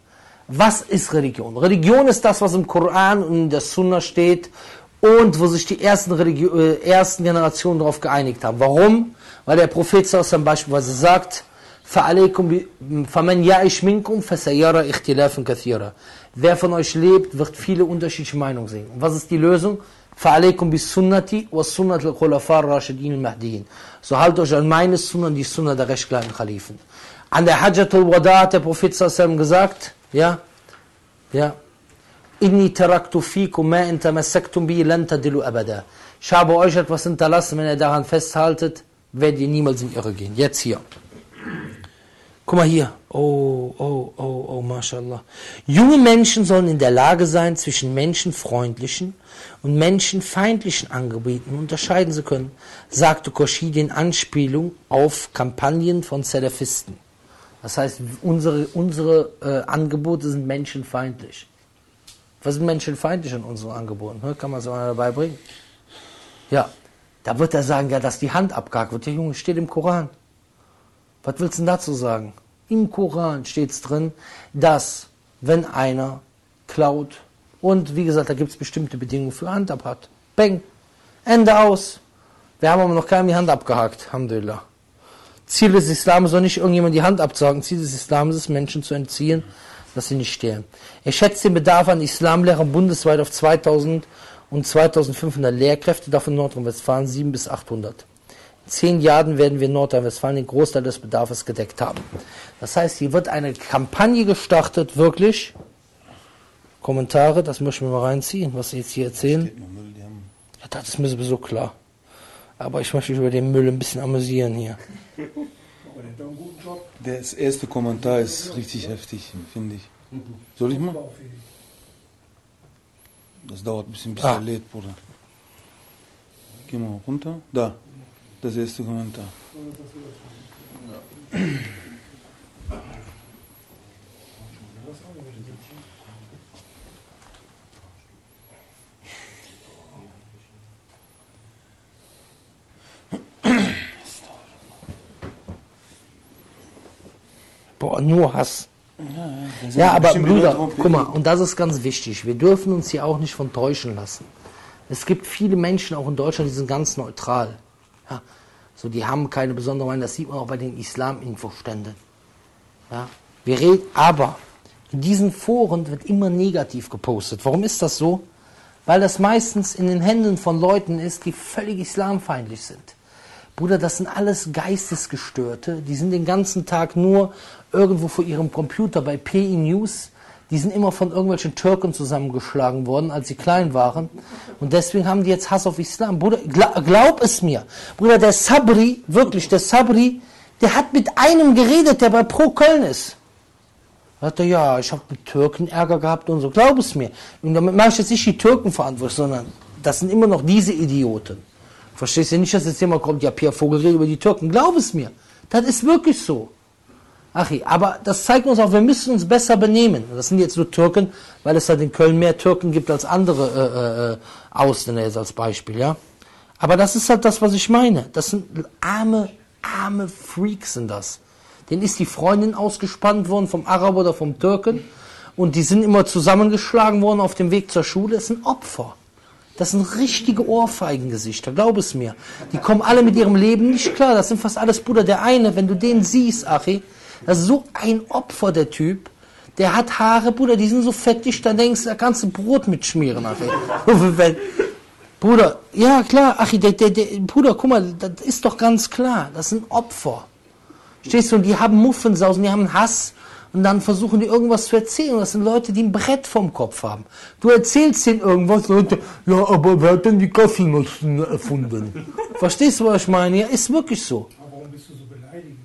Was ist Religion? Religion ist das, was im Koran und in der Sunna steht und wo sich die ersten, Religi äh, ersten Generationen darauf geeinigt haben. Warum? Weil der Prophet zum beispielsweise sagt, Wer von euch lebt, wird viele unterschiedliche Meinungen sehen. Und was ist die Lösung? فَعَلَيْكُمْ بِالسُنَّةِ وَالسُنَّةِ الْخُلَفَاءِ الرَّاشِدِينَ الْمَهْدِيِّينَ So haltet euch an meine Sunna und die Sunna der rechtgleichen Khalifen. An der Hajjatul Wada hat der Prophet sallam gesagt, ja, ja, Inni taraktu fikum ma in tamassaktum bi lan tadillu abada. Ich habe euch etwas hinterlassen, wenn ihr daran festhaltet, werdet ihr niemals in Irre gehen. Jetzt hier. Guck mal hier. Oh, oh, oh, oh, mashallah. Junge Menschen sollen in der Lage sein, zwischen menschenfreundlichen und menschenfeindlichen Angeboten unterscheiden zu können, sagte Koshidi in Anspielung auf Kampagnen von Salafisten. Das heißt, unsere, unsere äh, Angebote sind menschenfeindlich. Was sind menschenfeindlich in unseren Angeboten? Hä? Kann man es mal dabei bringen? Ja, da wird er sagen, ja, dass die Hand abgehakt wird. Ja, Junge, steht im Koran. Was willst du denn dazu sagen? Im Koran steht es drin, dass wenn einer klaut und wie gesagt, da gibt es bestimmte Bedingungen für Hand ab hat. Bang. Ende aus. Wir haben aber noch keinem die Hand abgehakt. Alhamdulillah. Ziel des Islams soll nicht irgendjemand die Hand abzuhaken. Ziel des Islams ist, Menschen zu entziehen, dass sie nicht stehlen. Er schätzt den Bedarf an Islamlehrern bundesweit auf 2000 und 2500 Lehrkräfte, davon in Nordrhein-Westfalen 7 bis 800. In zehn Jahren werden wir in Nordrhein-Westfalen den Großteil des Bedarfs gedeckt haben. Das heißt, hier wird eine Kampagne gestartet, wirklich. Kommentare, das möchten wir mal reinziehen, was sie jetzt hier erzählen. Ja, das ist mir sowieso klar. Aber ich möchte mich über den Müll ein bisschen amüsieren hier. Der. Das erste Kommentar ist richtig heftig, finde ich. Soll ich mal? Das dauert ein bisschen, bis Ah. er lädt, Bruder. Geh mal runter. Da. Das erste Kommentar. Boah, nur Hass. Sind Ja, aber Bruder, guck mal, und das ist ganz wichtig. Wir dürfen uns hier auch nicht von täuschen lassen. Es gibt viele Menschen auch in Deutschland, die sind ganz neutral. Ja, so, die haben keine besondere Meinung. Das sieht man auch bei den Islam-Infoständen. Ja, wir reden, aber in diesen Foren wird immer negativ gepostet. Warum ist das so? Weil das meistens in den Händen von Leuten ist, die völlig islamfeindlich sind. Bruder, das sind alles Geistesgestörte, die sind den ganzen Tag nur irgendwo vor ihrem Computer bei PI News. Die sind immer von irgendwelchen Türken zusammengeschlagen worden, als sie klein waren. Und deswegen haben die jetzt Hass auf Islam. Bruder, gla- glaub es mir. Bruder, der Sabri, wirklich, der Sabri, der hat mit einem geredet, der bei Pro Köln ist. Da hat er, ja, ich habe mit Türken Ärger gehabt und so. Glaub es mir. Und damit mache ich jetzt nicht die Türken verantwortlich, sondern das sind immer noch diese Idioten. Verstehst du nicht, dass jetzt jemand kommt, ja, Pierre Vogel redet über die Türken. Glaub es mir. Das ist wirklich so. Achi, aber das zeigt uns auch, wir müssen uns besser benehmen. Das sind jetzt nur Türken, weil es halt in Köln mehr Türken gibt als andere äh, äh, Ausländer jetzt als Beispiel, ja. Aber das ist halt das, was ich meine. Das sind arme, arme Freaks sind das. Denen ist die Freundin ausgespannt worden vom Araber oder vom Türken und die sind immer zusammengeschlagen worden auf dem Weg zur Schule. Das sind Opfer. Das sind richtige Ohrfeigengesichter, glaub es mir. Die kommen alle mit ihrem Leben nicht klar. Das sind fast alles Bruder. Der eine, wenn du den siehst, Achi, das ist so ein Opfer, der Typ. Der hat Haare, Bruder, die sind so fettig, da denkst du, da kannst du Brot mitschmieren, Achi. Bruder, ja klar, Achi, der, der, der, Bruder, guck mal, das ist doch ganz klar. Das sind Opfer. Stehst du, und die haben Muffensausen, die haben Hass. Und dann versuchen die irgendwas zu erzählen. Und das sind Leute, die ein Brett vom Kopf haben. Du erzählst denen irgendwas, Leute, ja, aber wer hat denn die Kaffeemaschine erfunden? Verstehst du, was ich meine? Ja, ist wirklich so. Aber warum bist du so beleidigend?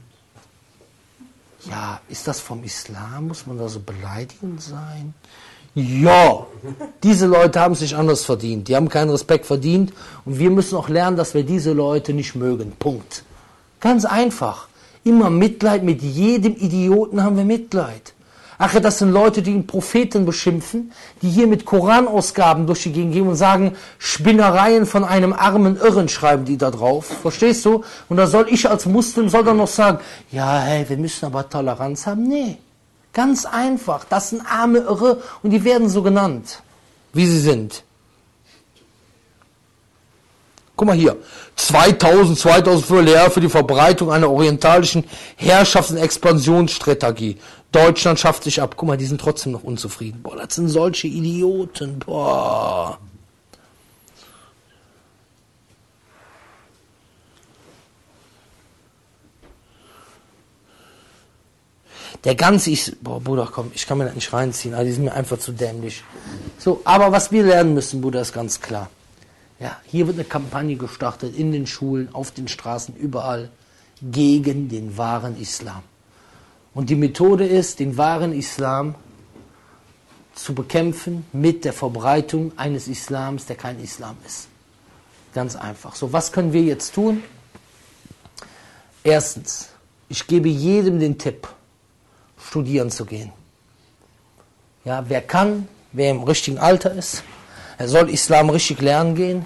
Ja, ist das vom Islam? Muss man da so beleidigend sein? Ja, diese Leute haben sich anders verdient. Die haben keinen Respekt verdient. Und wir müssen auch lernen, dass wir diese Leute nicht mögen. Punkt. Ganz einfach. Immer Mitleid mit jedem Idioten haben wir Mitleid. Ach, das sind Leute, die den Propheten beschimpfen, die hier mit Koranausgaben durch die Gegend gehen und sagen, Spinnereien von einem armen Irren schreiben die da drauf. Verstehst du? Und da soll ich als Muslim soll dann noch sagen, ja, hey, wir müssen aber Toleranz haben. Nee. Ganz einfach. Das sind arme Irre und die werden so genannt, wie sie sind. Guck mal hier. 2000, 2000 für Lehrer für die Verbreitung einer orientalischen Herrschafts- und Expansionsstrategie. Deutschland schafft sich ab. Guck mal, die sind trotzdem noch unzufrieden. Boah, das sind solche Idioten. Boah. Der ganze ist, boah, Bruder, komm, ich kann mir das nicht reinziehen, also die sind mir einfach zu dämlich. So, aber was wir lernen müssen, Bruder, ist ganz klar. Ja, hier wird eine Kampagne gestartet, in den Schulen, auf den Straßen, überall, gegen den wahren Islam. Und die Methode ist, den wahren Islam zu bekämpfen mit der Verbreitung eines Islams, der kein Islam ist. Ganz einfach. So, was können wir jetzt tun? Erstens, ich gebe jedem den Tipp, studieren zu gehen. Ja, wer kann, wer im richtigen Alter ist, er soll Islam richtig lernen gehen.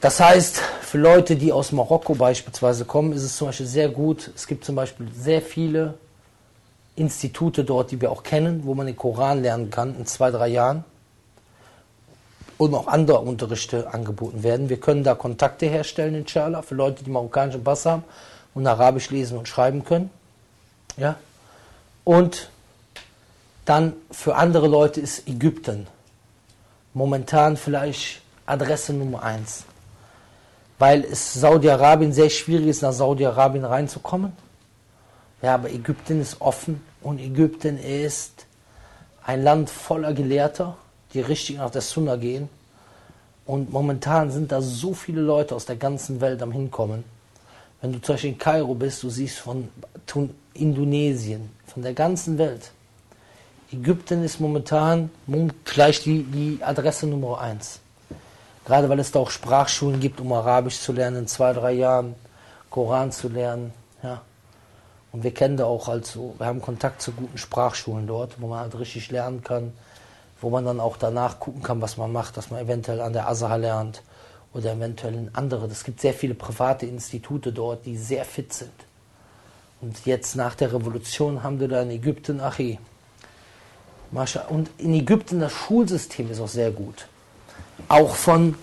Das heißt, für Leute, die aus Marokko beispielsweise kommen, ist es zum Beispiel sehr gut. Es gibt zum Beispiel sehr viele Institute dort, die wir auch kennen, wo man den Koran lernen kann in zwei, drei Jahren. Und auch andere Unterrichte angeboten werden. Wir können da Kontakte herstellen, inshallah, für Leute, die marokkanischen Pass haben und Arabisch lesen und schreiben können. Ja? Und dann für andere Leute ist Ägypten momentan vielleicht Adresse Nummer eins. Weil es Saudi-Arabien sehr schwierig ist, nach Saudi-Arabien reinzukommen. Ja, aber Ägypten ist offen und Ägypten ist ein Land voller Gelehrter, die richtig nach der Sunna gehen. Und momentan sind da so viele Leute aus der ganzen Welt am Hinkommen. Wenn du zum Beispiel in Kairo bist, du siehst von Indonesien, von der ganzen Welt. Ägypten ist momentan gleich die, die Adresse Nummer eins. Gerade weil es da auch Sprachschulen gibt, um Arabisch zu lernen in zwei, drei Jahren, Koran zu lernen. Ja. Und wir kennen da auch also, wir haben Kontakt zu guten Sprachschulen dort, wo man halt richtig lernen kann, wo man dann auch danach gucken kann, was man macht, dass man eventuell an der Azhar lernt oder eventuell in andere. Es gibt sehr viele private Institute dort, die sehr fit sind. Und jetzt nach der Revolution haben wir da in Ägypten, Achi. Und in Ägypten das Schulsystem ist auch sehr gut. Auch von,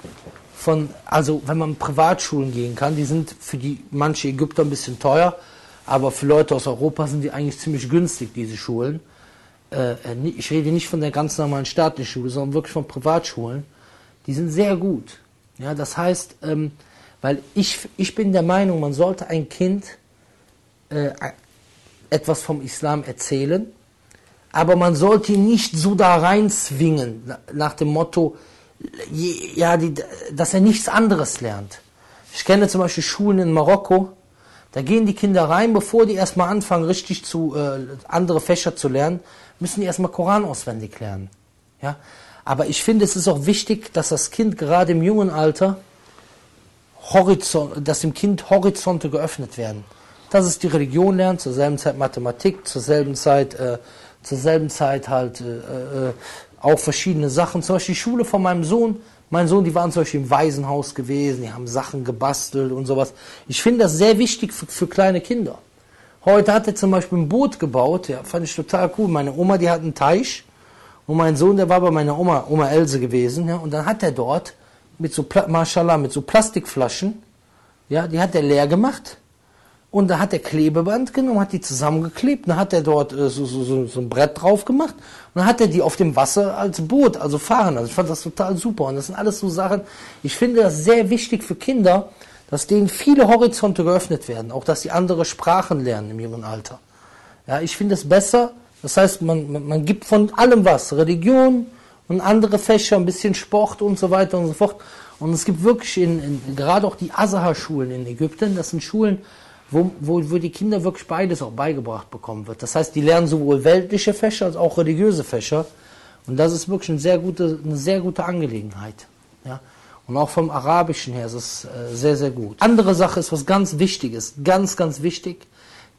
von, also wenn man Privatschulen gehen kann, die sind für die manche Ägypter ein bisschen teuer, aber für Leute aus Europa sind die eigentlich ziemlich günstig, diese Schulen. Äh, ich rede nicht von der ganz normalen staatlichen Schule, sondern wirklich von Privatschulen. Die sind sehr gut. Ja, das heißt, ähm, weil ich, ich bin der Meinung, man sollte ein Kind äh, etwas vom Islam erzählen, aber man sollte ihn nicht so da reinzwingen, nach dem Motto, ja, die, dass er nichts anderes lernt. Ich kenne zum Beispiel Schulen in Marokko, da gehen die Kinder rein, bevor die erstmal anfangen, richtig zu äh, andere Fächer zu lernen, müssen die erstmal Koran auswendig lernen. Ja? Aber ich finde, es ist auch wichtig, dass das Kind gerade im jungen Alter Horizont, dass dem Kind Horizonte geöffnet werden. Dass es die Religion lernt, zur selben Zeit Mathematik, zur selben Zeit, äh, zur selben Zeit halt äh, äh, auch verschiedene Sachen. Zum Beispiel die Schule von meinem Sohn. Mein Sohn, die waren zum Beispiel im Waisenhaus gewesen, die haben Sachen gebastelt und sowas. Ich finde das sehr wichtig für, für kleine Kinder. Heute hat er zum Beispiel ein Boot gebaut, ja, fand ich total cool. Meine Oma, die hat einen Teich und mein Sohn, der war bei meiner Oma, Oma Else gewesen, ja, und dann hat er dort mit so, Mashallah, mit so Plastikflaschen, ja, die hat er leer gemacht und da hat er Klebeband genommen, hat die zusammengeklebt, dann hat er dort äh, so, so, so, ein Brett drauf gemacht und dann hat er die auf dem Wasser als Boot, also fahren. Also ich fand das total super. Und das sind alles so Sachen, ich finde das sehr wichtig für Kinder, dass denen viele Horizonte geöffnet werden, auch dass sie andere Sprachen lernen im jungen Alter. Ja, ich finde es besser, das heißt, man, man, gibt von allem was, Religion und andere Fächer, ein bisschen Sport und so weiter und so fort. Und es gibt wirklich in, in gerade auch die Azhar-Schulen in Ägypten, das sind Schulen, wo, wo, wo die Kinder wirklich beides auch beigebracht bekommen wird. Das heißt, die lernen sowohl weltliche Fächer als auch religiöse Fächer. Und das ist wirklich eine sehr gute, eine sehr gute Angelegenheit. Ja? Und auch vom Arabischen her ist es äh, sehr, sehr gut. Andere Sache ist, was ganz wichtig ist, ganz, ganz wichtig,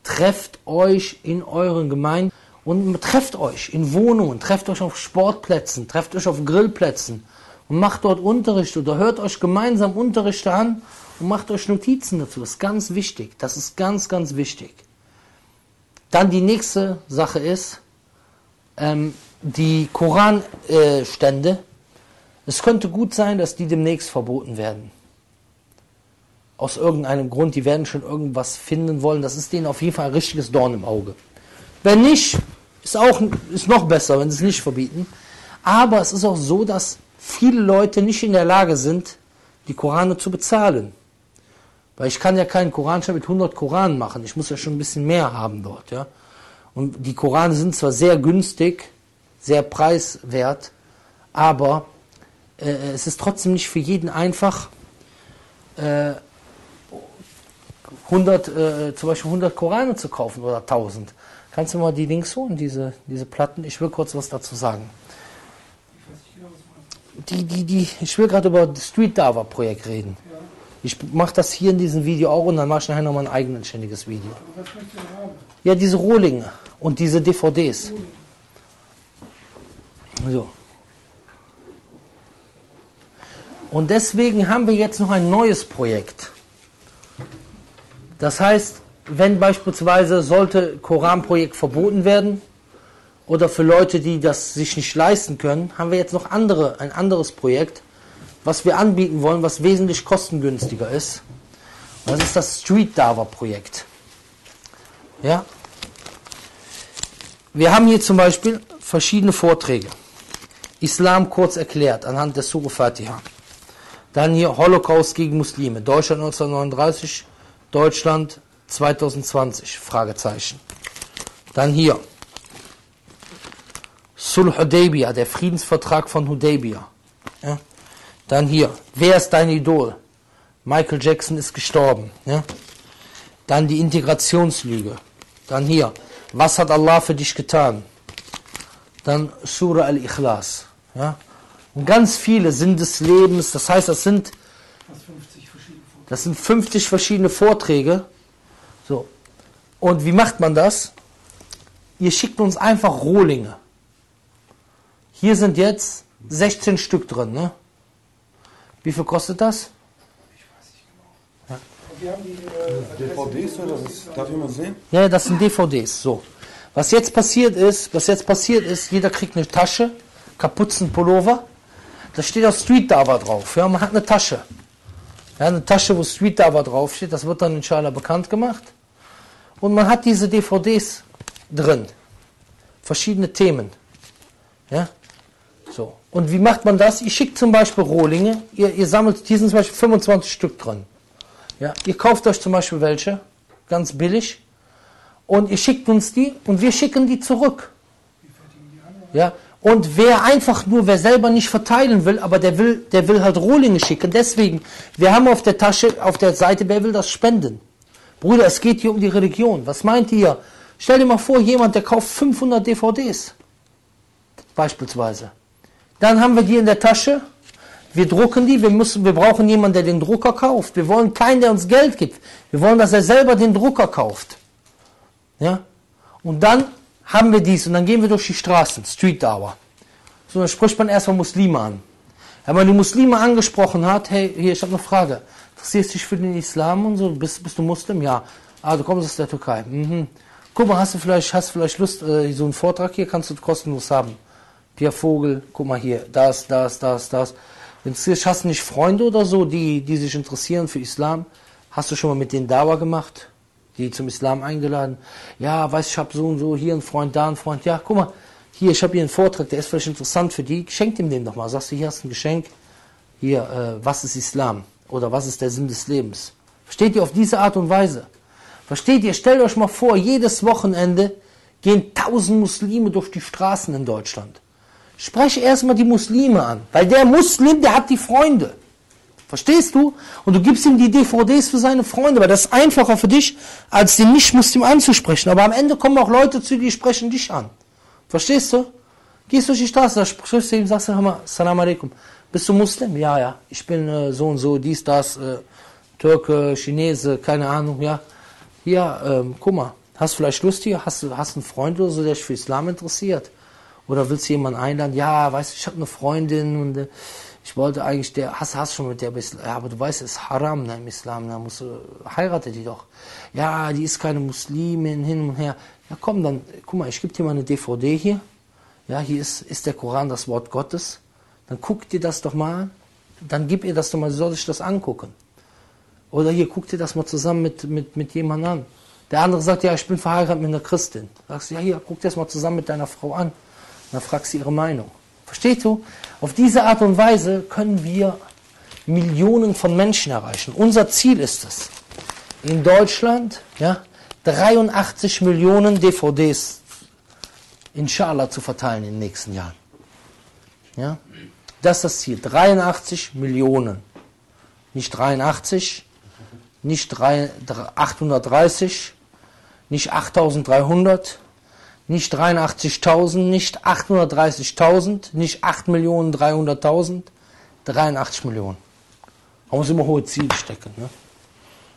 trefft euch in euren Gemeinden Und trefft euch in Wohnungen, trefft euch auf Sportplätzen, trefft euch auf Grillplätzen und macht dort Unterricht oder hört euch gemeinsam Unterrichte an und macht euch Notizen dazu. Das ist ganz wichtig. Das ist ganz, ganz wichtig. Dann die nächste Sache ist, ähm, die Koranstände. es könnte gut sein, dass die demnächst verboten werden. Aus irgendeinem Grund, die werden schon irgendwas finden wollen. Das ist denen auf jeden Fall ein richtiges Dorn im Auge. Wenn nicht, ist auch ist noch besser, wenn sie es nicht verbieten. Aber es ist auch so, dass viele Leute nicht in der Lage sind, die Korane zu bezahlen. Weil ich kann ja keinen Koranschein mit 100 Koranen machen. Ich muss ja schon ein bisschen mehr haben dort. Ja? Und die Korane sind zwar sehr günstig, sehr preiswert, aber äh, es ist trotzdem nicht für jeden einfach, äh, 100, äh, zum Beispiel 100 Korane zu kaufen oder 1000. Kannst du mal die Links holen, diese, diese Platten? Ich will kurz was dazu sagen. Die, die, die, ich will gerade über das Street Dava Projekt reden. Ich mache das hier in diesem Video auch und dann mache ich nachher nochmal ein eigenständiges Video. Was haben? Ja, diese Rohlinge und diese DVDs. So. Und deswegen haben wir jetzt noch ein neues Projekt. Das heißt, wenn beispielsweise sollte Koranprojekt verboten werden oder für Leute, die das sich nicht leisten können, haben wir jetzt noch andere, ein anderes Projekt, was wir anbieten wollen, was wesentlich kostengünstiger ist. Das ist das Street Dava Projekt. Ja? Wir haben hier zum Beispiel verschiedene Vorträge. Islam kurz erklärt anhand der Surah Fatiha. Dann hier Holocaust gegen Muslime. Deutschland 1939, Deutschland 2020, Fragezeichen. Dann hier Sulh Hudaybiyah, der Friedensvertrag von Hudaybiyah. Ja? Dann hier, wer ist dein Idol? Michael Jackson ist gestorben. Ja? Dann die Integrationslüge. Dann hier, was hat Allah für dich getan? Dann Surah Al-Ikhlas. Ja? Und ganz viele sind des Lebens, das heißt, das sind, Fast 50 verschiedene Fotos. das sind 50 verschiedene Vorträge. So. Und wie macht man das? Ihr schickt uns einfach Rohlinge. Hier sind jetzt 16 Stück drin. Ne? Wie viel kostet das? Und wir haben die äh, DVDs oder was? Darf ich mal sehen? Ja, das sind DVDs. So. Was jetzt passiert ist, was jetzt passiert ist, jeder kriegt eine Tasche, Kapuzenpullover. Da steht auch Street Dava drauf. Ja, man hat eine Tasche. Ja, eine Tasche, wo Street Dava draufsteht. Das wird dann inshallah bekannt gemacht. Und man hat diese DVDs drin. Verschiedene Themen. Ja. So. Und wie macht man das? Ihr schickt zum Beispiel Rohlinge. Ihr, ihr sammelt, hier sind zum Beispiel 25 Stück drin. Ja. Ihr kauft euch zum Beispiel welche. Ganz billig und ihr schickt uns die und wir schicken die zurück. Ja, und wer einfach nur, wer selber nicht verteilen will, aber der will, der will halt Rohlinge schicken. Deswegen, wir haben auf der Tasche, auf der Seite, wer will das spenden? Bruder, es geht hier um die Religion. Was meint ihr? Stell dir mal vor, jemand, der kauft 500 DVDs. Beispielsweise. Dann haben wir die in der Tasche. Wir drucken die. Wir, müssen, wir brauchen jemanden, der den Drucker kauft. Wir wollen keinen, der uns Geld gibt. Wir wollen, dass er selber den Drucker kauft. Ja? Und dann haben wir dies und dann gehen wir durch die Straßen, Street Hour. So, dann spricht man erstmal Muslime an. Wenn man die Muslime angesprochen hat, hey, hier, ich habe eine Frage. Interessierst du dich für den Islam und so? Bist, bist du Muslim? Ja. Ah, du kommst aus der Türkei. Mhm. Guck mal, hast du vielleicht, hast vielleicht Lust, äh, so einen Vortrag hier kannst du kostenlos haben. Pierre Vogel, guck mal hier, das, das, das, das. Hast du nicht Freunde oder so, die, die sich interessieren für Islam? Hast du schon mal mit denen Dauer gemacht? die zum Islam eingeladen. Ja, weiß ich habe so und so, hier ein Freund, da ein Freund. Ja, guck mal, hier, ich habe hier einen Vortrag, der ist vielleicht interessant für die. Schenk ihm den doch mal. Sagst du, hier hast du ein Geschenk. Hier, äh, was ist Islam? Oder was ist der Sinn des Lebens? Versteht ihr auf diese Art und Weise? Versteht ihr? Stellt euch mal vor, jedes Wochenende gehen tausend Muslime durch die Straßen in Deutschland. Spreche erstmal die Muslime an, weil der Muslim, der hat die Freunde. Verstehst du? Und du gibst ihm die DVDs für seine Freunde, weil das ist einfacher für dich, als den Nicht-Muslim anzusprechen. Aber am Ende kommen auch Leute zu dir, die sprechen dich an. Verstehst du? Gehst durch die Straße, da sprichst du ihm, sagst du, hör mal, Salam alaikum. Bist du Muslim? Ja, ja. Ich bin äh, so und so, dies, das, äh, Türke, Chinese, keine Ahnung, ja. Ja, ähm, guck mal, Hast vielleicht Lust hier? Hast du hast einen Freund oder so, der sich für Islam interessiert? Oder willst du jemanden einladen? Ja, weißt du, ich habe eine Freundin und äh, ich wollte eigentlich, der hast, hast schon mit der ja, aber du weißt, es ist Haram ne, im Islam, da musst du, heirate die doch. Ja, die ist keine Muslimin, hin und her. Ja, komm, dann, guck mal, ich gebe dir mal eine DVD hier. Ja, hier ist, ist der Koran das Wort Gottes. Dann guck dir das doch mal an. Dann gib ihr das doch mal, sie soll sich das angucken. Oder hier, guck dir das mal zusammen mit, mit, mit jemandem an. Der andere sagt, ja, ich bin verheiratet mit einer Christin. Sagst du, ja, hier, guck dir das mal zusammen mit deiner Frau an. Dann fragst du ihre Meinung. Verstehst du? Auf diese Art und Weise können wir Millionen von Menschen erreichen. Unser Ziel ist es, in Deutschland ja, 83 Millionen DVDs inshallah zu verteilen in den nächsten Jahren. Ja? Das ist das Ziel. 83 Millionen. Nicht 83, nicht 3, 830, nicht 8300, nicht 83.000, nicht 830.000, nicht 8.300.000, 83 Millionen. Man muss immer hohe Ziele stecken. Ne?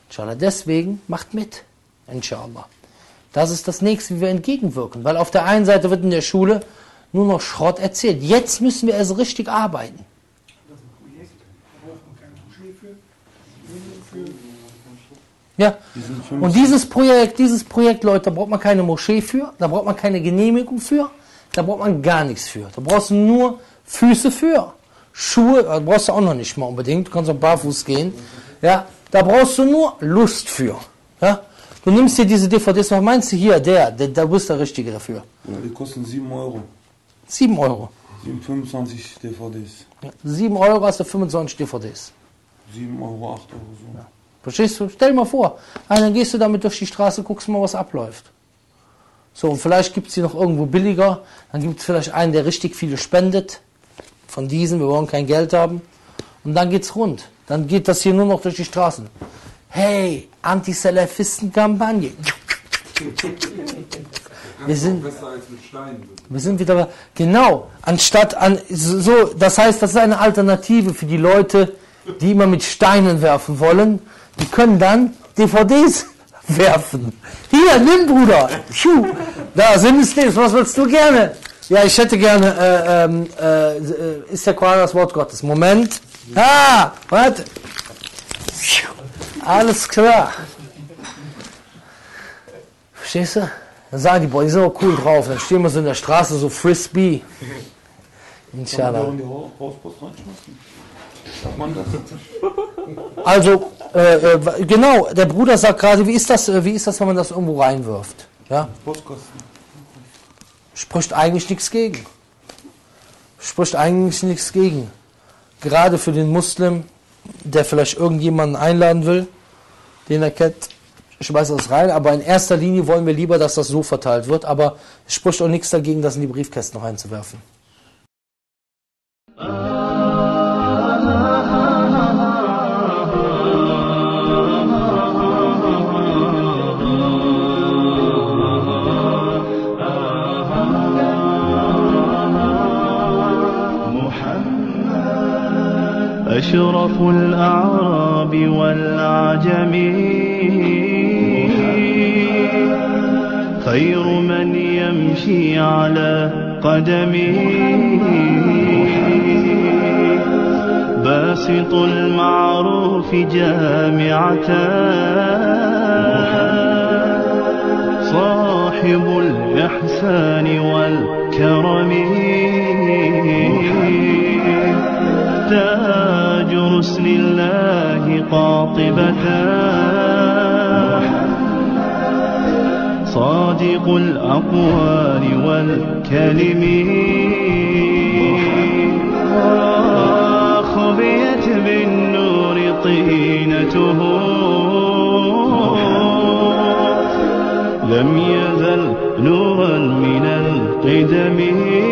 Inshallah. Deswegen macht mit. Inshallah. Das ist das nächste, wie wir entgegenwirken. Weil auf der einen Seite wird in der Schule nur noch Schrott erzählt. Jetzt müssen wir es richtig arbeiten. Ja. Und dieses Projekt, dieses Projekt, Leute, da braucht man keine Moschee für, da braucht man keine Genehmigung für, da braucht man gar nichts für. Da brauchst du nur Füße für. Schuhe, da brauchst du auch noch nicht mal unbedingt, du kannst auch barfuß gehen. Ja, da brauchst du nur Lust für. Ja, du nimmst dir diese DVDs, was meinst du hier, der, der, da bist der Richtige dafür. Ja, die kosten 7 Euro. 7 Euro. 7, 25 DVDs. Ja, 7 Euro hast du 25 DVDs. 7 Euro, 8 Euro so. Verstehst du? Stell dir mal vor, dann gehst du damit durch die Straße, guckst mal, was abläuft. So, und vielleicht gibt es die noch irgendwo billiger. Dann gibt es vielleicht einen, der richtig viele spendet. Von diesen, wir wollen kein Geld haben. Und dann geht's rund. Dann geht das hier nur noch durch die Straßen. Hey, Anti-Salafisten-Kampagne. Wir sind, wir sind wieder, genau, anstatt an, so, das heißt, das ist eine Alternative für die Leute, die immer mit Steinen werfen wollen. Die können dann DVDs werfen. Hier, nimm, Bruder. Schuh. Da sind es nicht. Was willst du gerne? Ja, ich hätte gerne, äh, äh, äh, ist der Koran das Wort Gottes? Moment. Ah, warte. Alles klar. Verstehst du? Dann sagen die, boah, die sind auch cool drauf. Dann stehen wir so in der Straße, so Frisbee. Inshallah. Also, äh, äh, genau, der Bruder sagt gerade, wie ist das, äh, wie ist das, wenn man das irgendwo reinwirft? Ja? Spricht eigentlich nichts gegen. Spricht eigentlich nichts gegen. Gerade für den Muslim, der vielleicht irgendjemanden einladen will, den er kennt, schmeißt das rein, aber in erster Linie wollen wir lieber, dass das so verteilt wird, aber es spricht auch nichts dagegen, das in die Briefkästen reinzuwerfen. أشرف الأعراب والعجم خير من يمشي على قدمه باسط المعروف جامعة. صاحب الإحسان والكرم. رسل الله قاطبة. صادق الأقوال والكلم. خبيت بالنور طينته. لم يزل نورا من القدم.